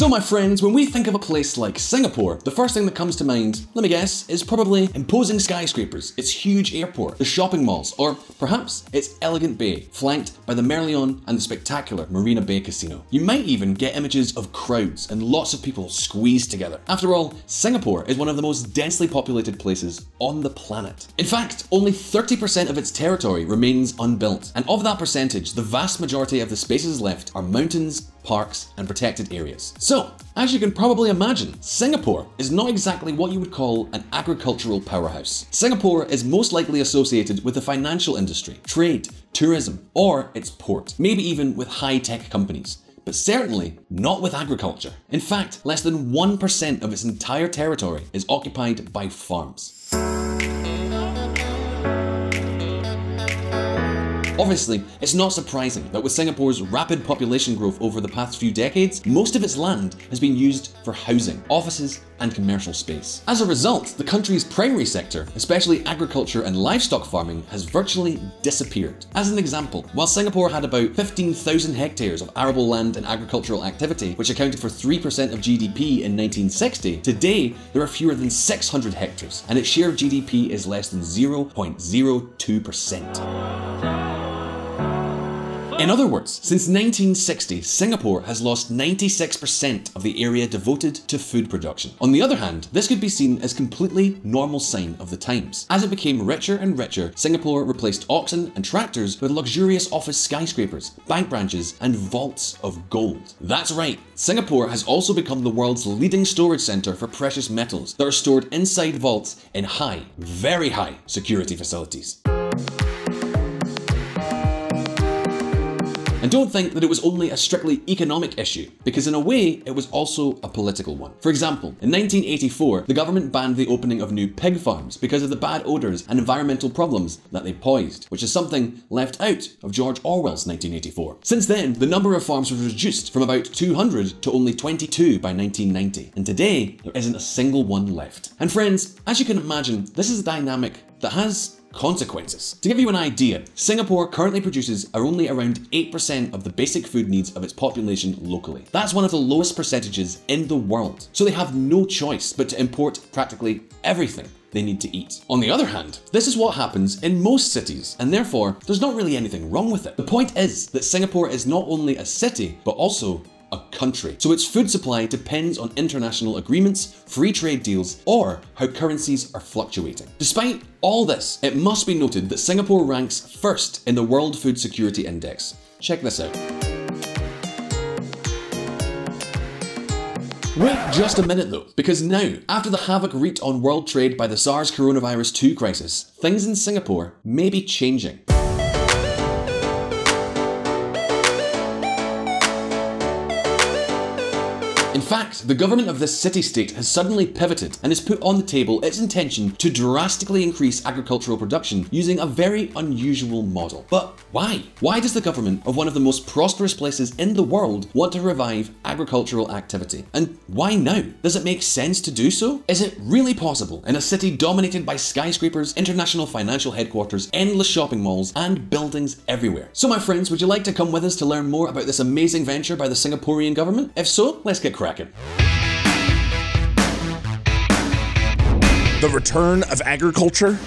So my friends, when we think of a place like Singapore, the first thing that comes to mind, let me guess, is probably imposing skyscrapers, its huge airport, the shopping malls, or perhaps its elegant bay, flanked by the Merlion and the spectacular Marina Bay Casino. You might even get images of crowds and lots of people squeezed together. After all, Singapore is one of the most densely populated places on the planet. In fact, only 30% of its territory remains unbuilt, and of that percentage, the vast majority of the spaces left are mountains, parks, and protected areas. So, as you can probably imagine, Singapore is not exactly what you would call an agricultural powerhouse. Singapore is most likely associated with the financial industry, trade, tourism, or its port, maybe even with high-tech companies but certainly not with agriculture. In fact, less than 1% of its entire territory is occupied by farms. Obviously, it's not surprising that with Singapore's rapid population growth over the past few decades, most of its land has been used for housing, offices, and commercial space. As a result, the country's primary sector, especially agriculture and livestock farming, has virtually disappeared. As an example, while Singapore had about 15,000 hectares of arable land and agricultural activity, which accounted for 3% of GDP in 1960, today there are fewer than 600 hectares, and its share of GDP is less than 0.02%. In other words, since 1960, Singapore has lost 96% of the area devoted to food production. On the other hand, this could be seen as completely normal sign of the times. As it became richer and richer, Singapore replaced oxen and tractors with luxurious office skyscrapers, bank branches, and vaults of gold. That's right, Singapore has also become the world's leading storage center for precious metals that are stored inside vaults in high, very high security facilities. And don't think that it was only a strictly economic issue, because in a way, it was also a political one. For example, in 1984, the government banned the opening of new pig farms because of the bad odours and environmental problems that they posed, which is something left out of George Orwell's 1984. Since then, the number of farms was reduced from about 200 to only 22 by 1990, and today, there isn't a single one left. And friends, as you can imagine, this is a dynamic that has consequences. To give you an idea, Singapore currently produces only around 8% of the basic food needs of its population locally. That's one of the lowest percentages in the world. So they have no choice but to import practically everything they need to eat. On the other hand, this is what happens in most cities, and therefore, there's not really anything wrong with it. The point is that Singapore is not only a city, but also a country. So its food supply depends on international agreements, free trade deals, or how currencies are fluctuating. Despite all this, it must be noted that Singapore ranks first in the World Food Security Index. Check this out. Wait just a minute though, because now, after the havoc wreaked on world trade by the SARS coronavirus 2 crisis, things in Singapore may be changing. In fact, the government of this city-state has suddenly pivoted and has put on the table its intention to drastically increase agricultural production using a very unusual model. But why? Why does the government of one of the most prosperous places in the world want to revive agricultural activity? And why now? Does it make sense to do so? Is it really possible in a city dominated by skyscrapers, international financial headquarters, endless shopping malls, and buildings everywhere? So my friends, would you like to come with us to learn more about this amazing venture by the Singaporean government? If so, let's get cracking. The return of agriculture?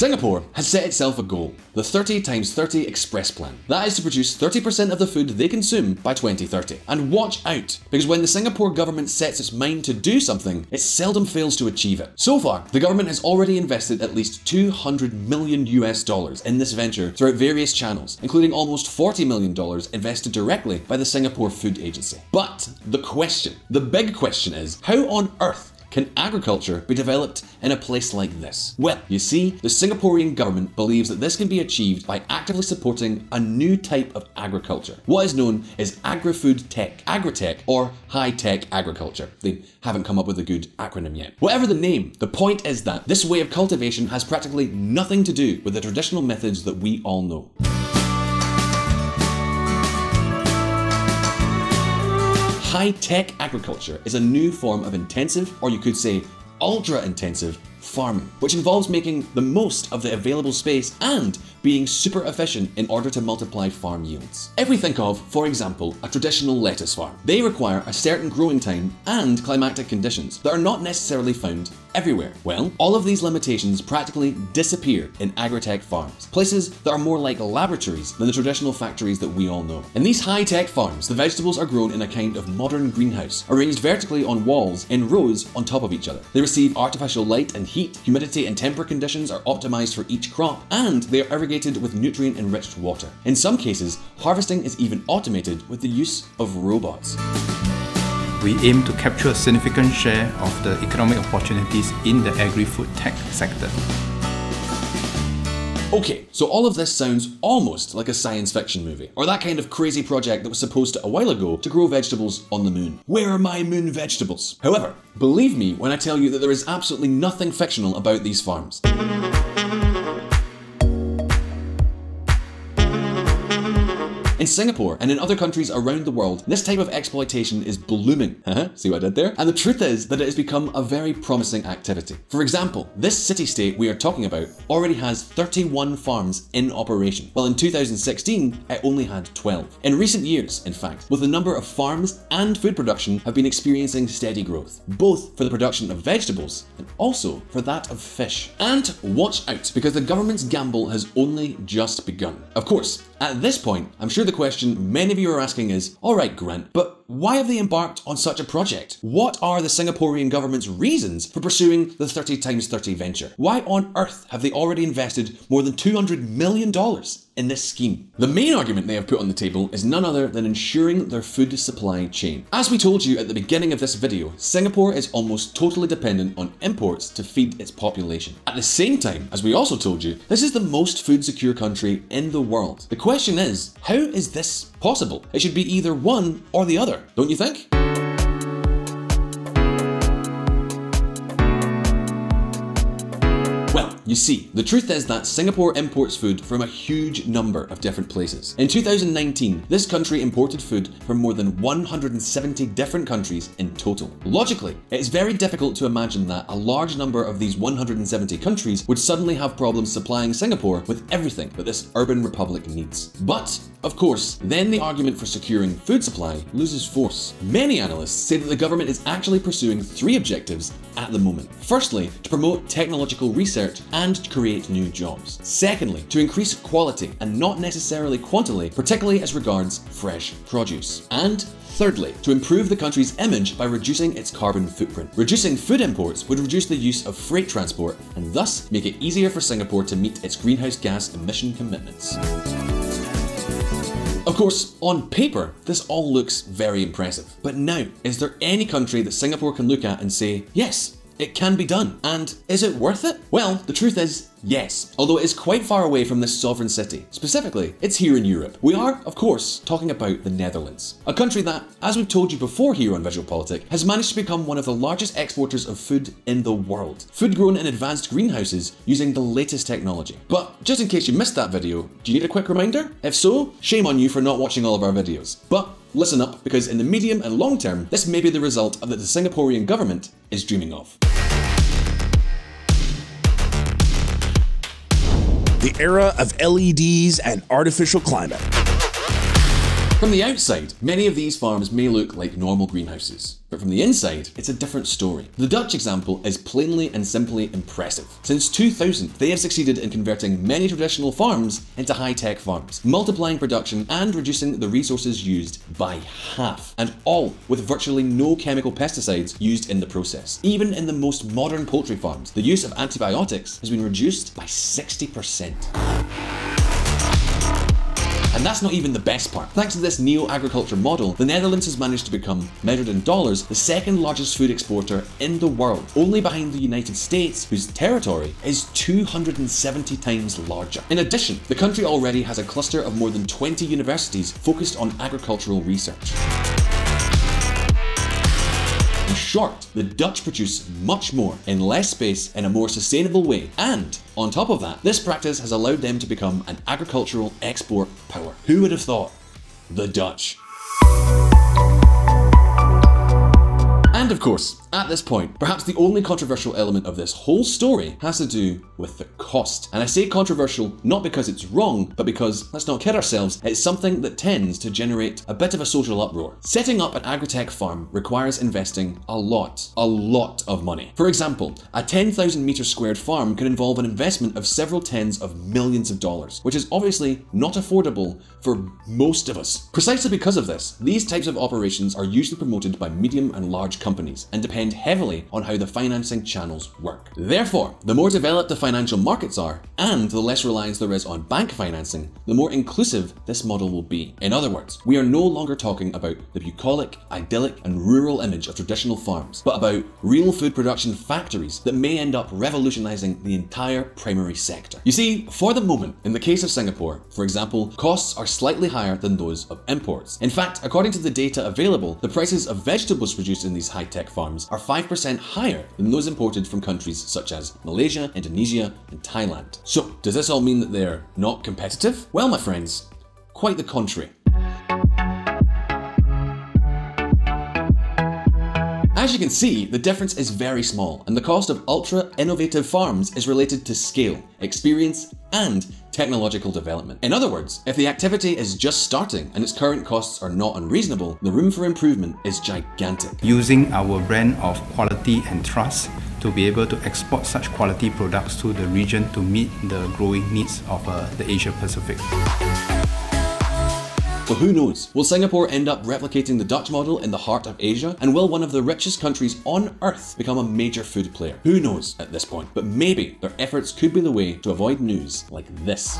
Singapore has set itself a goal, the 30 times 30 Express Plan. That is to produce 30% of the food they consume by 2030. And watch out, because when the Singapore government sets its mind to do something, it seldom fails to achieve it. So far, the government has already invested at least 200 million US dollars in this venture throughout various channels, including almost 40 million dollars invested directly by the Singapore Food Agency. But the question, the big question is, how on earth can agriculture be developed in a place like this? Well, you see, the Singaporean government believes that this can be achieved by actively supporting a new type of agriculture, what is known as agri-food tech, agri-tech, or high-tech agriculture. They haven't come up with a good acronym yet. Whatever the name, the point is that this way of cultivation has practically nothing to do with the traditional methods that we all know. High-tech agriculture is a new form of intensive, or you could say ultra-intensive, farming, which involves making the most of the available space and being super efficient in order to multiply farm yields. If we think of, for example, a traditional lettuce farm, they require a certain growing time and climatic conditions that are not necessarily found everywhere. Well, all of these limitations practically disappear in agri-tech farms, places that are more like laboratories than the traditional factories that we all know. In these high-tech farms, the vegetables are grown in a kind of modern greenhouse, arranged vertically on walls in rows on top of each other. They receive artificial light and heat, humidity and temper conditions are optimized for each crop, and they are irrigated with nutrient-enriched water. In some cases, harvesting is even automated with the use of robots we aim to capture a significant share of the economic opportunities in the agri-food tech sector. Okay, so all of this sounds almost like a science fiction movie, or that kind of crazy project that was supposed to, a while ago to grow vegetables on the moon. Where are my moon vegetables? However, believe me when I tell you that there is absolutely nothing fictional about these farms. In Singapore and in other countries around the world, this type of exploitation is blooming. Uh-huh. See what I did there? And the truth is that it has become a very promising activity. For example, this city-state we are talking about already has 31 farms in operation, while in 2016 it only had 12. In recent years, in fact, with the number of farms and food production have been experiencing steady growth, both for the production of vegetables and also for that of fish. And watch out, because the government's gamble has only just begun. Of course, at this point, I'm sure the question many of you are asking is, alright Grant, but why have they embarked on such a project? What are the Singaporean government's reasons for pursuing the 30 times 30 venture? Why on earth have they already invested more than $200 million in this scheme? The main argument they have put on the table is none other than ensuring their food supply chain. As we told you at the beginning of this video, Singapore is almost totally dependent on imports to feed its population. At the same time, as we also told you, this is the most food secure country in the world. The question is, how is this possible? It should be either one or the other don't you think? You see, the truth is that Singapore imports food from a huge number of different places. In 2019, this country imported food from more than 170 different countries in total. Logically, it is very difficult to imagine that a large number of these 170 countries would suddenly have problems supplying Singapore with everything that this urban republic needs. But, of course, then the argument for securing food supply loses force. Many analysts say that the government is actually pursuing three objectives at the moment. Firstly, to promote technological research and create new jobs. Secondly, to increase quality and not necessarily quantity, particularly as regards fresh produce. And Thirdly, to improve the country's image by reducing its carbon footprint. Reducing food imports would reduce the use of freight transport and thus make it easier for Singapore to meet its greenhouse gas emission commitments. Of course, on paper, this all looks very impressive. But now, is there any country that Singapore can look at and say, yes, it can be done. And is it worth it? Well, the truth is, yes. Although it is quite far away from this sovereign city. Specifically, it's here in Europe. We are, of course, talking about the Netherlands. A country that, as we've told you before here on VisualPolitik, has managed to become one of the largest exporters of food in the world. Food grown in advanced greenhouses using the latest technology. But just in case you missed that video, do you need a quick reminder? If so, shame on you for not watching all of our videos. But listen up, because in the medium and long term, this may be the result of that the Singaporean government is dreaming of. the era of LEDs and artificial climate. From the outside, many of these farms may look like normal greenhouses. But from the inside, it's a different story. The Dutch example is plainly and simply impressive. Since 2000, they have succeeded in converting many traditional farms into high-tech farms, multiplying production and reducing the resources used by half, and all with virtually no chemical pesticides used in the process. Even in the most modern poultry farms, the use of antibiotics has been reduced by 60%. And that's not even the best part. Thanks to this neo-agriculture model, the Netherlands has managed to become, measured in dollars, the second largest food exporter in the world, only behind the United States, whose territory is 270 times larger. In addition, the country already has a cluster of more than 20 universities focused on agricultural research short, the Dutch produce much more in less space in a more sustainable way. And on top of that, this practice has allowed them to become an agricultural export power. Who would have thought? The Dutch. And of course, at this point, perhaps the only controversial element of this whole story has to do with the cost. And I say controversial not because it's wrong, but because, let's not kid ourselves, it's something that tends to generate a bit of a social uproar. Setting up an agritech farm requires investing a lot, a lot of money. For example, a 10,000 meter squared farm can involve an investment of several tens of millions of dollars, which is obviously not affordable for most of us. Precisely because of this, these types of operations are usually promoted by medium and large companies and depend heavily on how the financing channels work. Therefore, the more developed the financial markets are, and the less reliance there is on bank financing, the more inclusive this model will be. In other words, we are no longer talking about the bucolic, idyllic, and rural image of traditional farms, but about real food production factories that may end up revolutionizing the entire primary sector. You see, for the moment, in the case of Singapore, for example, costs are slightly higher than those of imports. In fact, according to the data available, the prices of vegetables produced in these high-tech farms are 5% higher than those imported from countries such as Malaysia, Indonesia, and Thailand. So, does this all mean that they're not competitive? Well, my friends, quite the contrary. As you can see, the difference is very small, and the cost of ultra innovative farms is related to scale, experience, and technological development. In other words, if the activity is just starting and its current costs are not unreasonable, the room for improvement is gigantic. Using our brand of quality and trust to be able to export such quality products to the region to meet the growing needs of uh, the Asia Pacific. But who knows? Will Singapore end up replicating the Dutch model in the heart of Asia? And will one of the richest countries on earth become a major food player? Who knows at this point? But maybe their efforts could be the way to avoid news like this.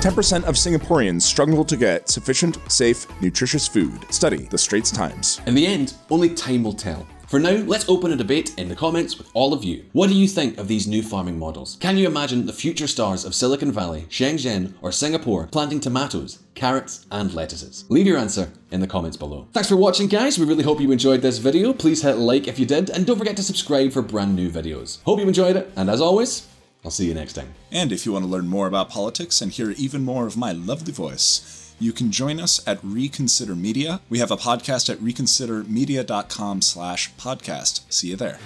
10% of Singaporeans struggle to get sufficient, safe, nutritious food. Study the Straits Times. In the end, only time will tell. For now, let's open a debate in the comments with all of you. What do you think of these new farming models? Can you imagine the future stars of Silicon Valley, Shenzhen, or Singapore planting tomatoes, carrots, and lettuces? Leave your answer in the comments below. Thanks for watching guys, we really hope you enjoyed this video. Please hit like if you did, and don't forget to subscribe for brand new videos. Hope you enjoyed it, and as always, I'll see you next time. And if you want to learn more about politics and hear even more of my lovely voice, you can join us at Reconsider Media. We have a podcast at reconsidermedia.com slash podcast. See you there.